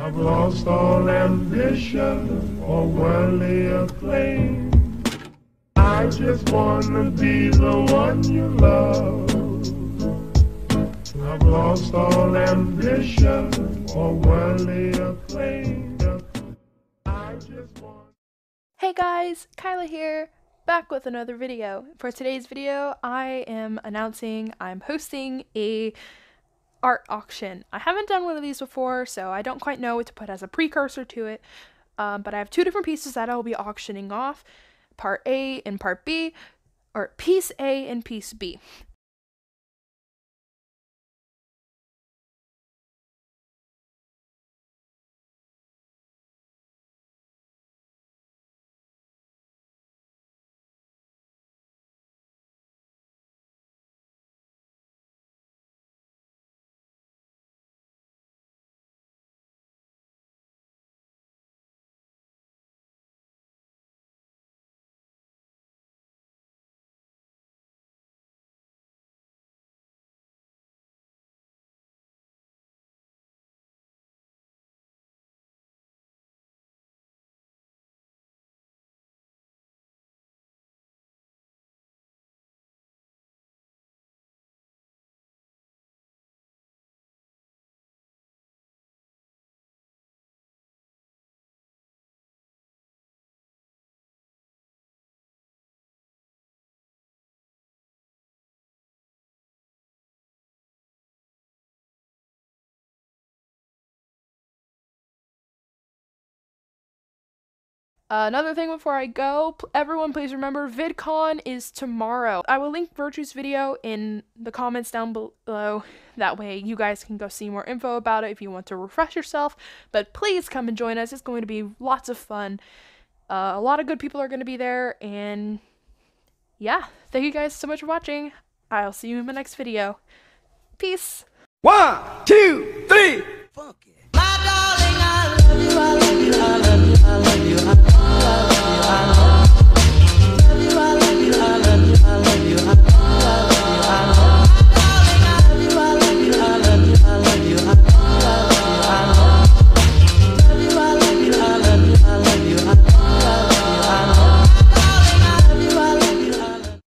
I've lost all ambition or worldly acclaim. I just wanna be the one you love. I've lost all ambition or worldly acclaim. Hey guys, Kyyla here, back with another video. For today's video, I am announcing I'm hosting a art auction. I haven't done one of these before, so I don't quite know what to put as a precursor to it. Um, but I have two different pieces that I'll be auctioning off, part A and part B, or piece A and piece B. Uh, another thing before I go, everyone please remember VidCon is tomorrow. I will link Virtue's video in the comments down below. That way you guys can go see more info about it if you want to refresh yourself. But please come and join us. It's going to be lots of fun. Uh, a lot of good people are going to be there. And yeah, thank you guys so much for watching. I'll see you in my next video. Peace. One, two, three. Fuck it.